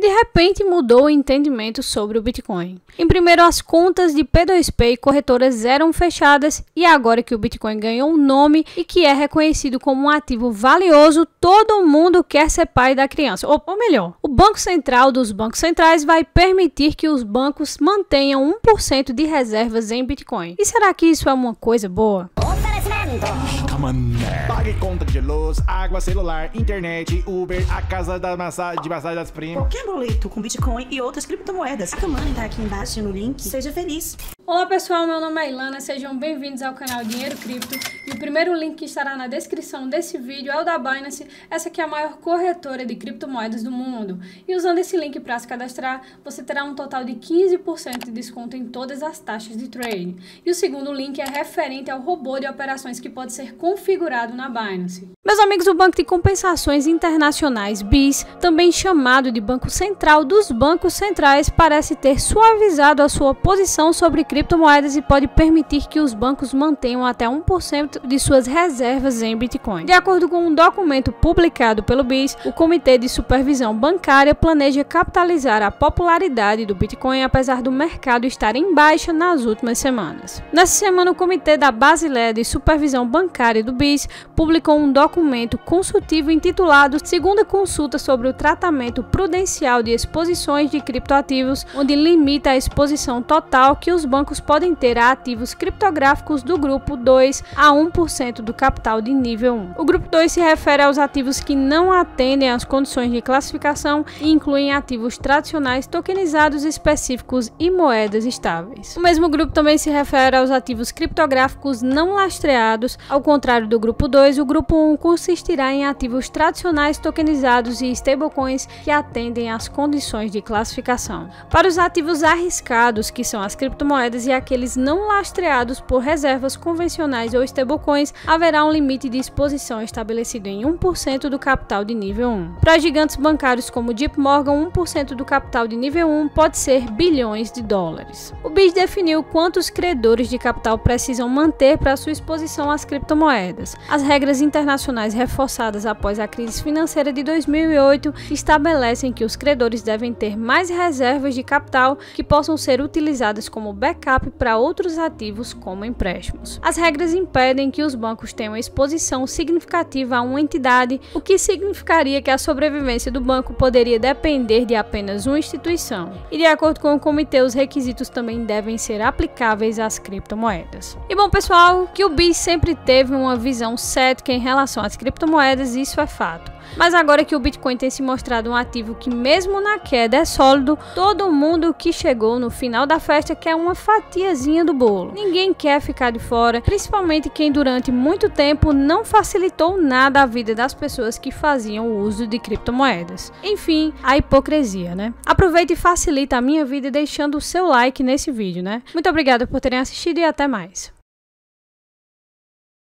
de repente mudou o entendimento sobre o Bitcoin. Em primeiro, as contas de P2P e corretoras eram fechadas e agora que o Bitcoin ganhou um nome e que é reconhecido como um ativo valioso, todo mundo quer ser pai da criança. Ou, ou melhor, o Banco Central dos bancos centrais vai permitir que os bancos mantenham 1% de reservas em Bitcoin. E será que isso é uma coisa boa? Pague conta de luz, água, celular, internet, Uber, a casa da massa, de massagem das primas. Qualquer boleto com Bitcoin e outras criptomoedas. A Money tá aqui embaixo no link. Seja feliz. Olá pessoal, meu nome é Ilana, sejam bem-vindos ao canal Dinheiro Cripto e o primeiro link que estará na descrição desse vídeo é o da Binance, essa que é a maior corretora de criptomoedas do mundo. E usando esse link para se cadastrar, você terá um total de 15% de desconto em todas as taxas de trade. E o segundo link é referente ao robô de operações que pode ser configurado na Binance. Meus amigos, o Banco de Compensações Internacionais, BIS, também chamado de Banco Central dos Bancos Centrais, parece ter suavizado a sua posição sobre criptomoedas e pode permitir que os bancos mantenham até 1% de suas reservas em Bitcoin. De acordo com um documento publicado pelo BIS, o Comitê de Supervisão Bancária planeja capitalizar a popularidade do Bitcoin apesar do mercado estar em baixa nas últimas semanas. Nessa semana, o Comitê da Basileia de Supervisão Bancária do BIS publicou um documento consultivo intitulado Segunda Consulta sobre o Tratamento Prudencial de Exposições de Criptoativos, onde limita a exposição total que os bancos podem ter a ativos criptográficos do grupo 2 a 1% do capital de nível 1. O grupo 2 se refere aos ativos que não atendem às condições de classificação e incluem ativos tradicionais tokenizados específicos e moedas estáveis. O mesmo grupo também se refere aos ativos criptográficos não lastreados, ao contrário do grupo 2, o grupo 1 consistirá em ativos tradicionais tokenizados e stablecoins que atendem às condições de classificação. Para os ativos arriscados, que são as criptomoedas moedas e aqueles não lastreados por reservas convencionais ou stablecoins, haverá um limite de exposição estabelecido em 1% do capital de nível 1. Para gigantes bancários como JP Morgan, 1% do capital de nível 1 pode ser bilhões de dólares. O BIS definiu quantos credores de capital precisam manter para sua exposição às criptomoedas. As regras internacionais reforçadas após a crise financeira de 2008 estabelecem que os credores devem ter mais reservas de capital que possam ser utilizadas como backup para outros ativos como empréstimos. As regras impedem que os bancos tenham exposição significativa a uma entidade, o que significaria que a sobrevivência do banco poderia depender de apenas uma instituição. E de acordo com o comitê, os requisitos também devem ser aplicáveis às criptomoedas. E bom, pessoal, que o BIS sempre teve uma visão cética em relação às criptomoedas, isso é fato. Mas agora que o Bitcoin tem se mostrado um ativo que, mesmo na queda, é sólido, todo mundo que chegou no final da festa quer uma fatiazinha do bolo. Ninguém quer ficar de fora, principalmente quem durante muito tempo não facilitou nada a vida das pessoas que faziam o uso de criptomoedas. Enfim, a hipocrisia, né? Aproveite e facilita a minha vida deixando o seu like nesse vídeo, né? Muito obrigada por terem assistido e até mais.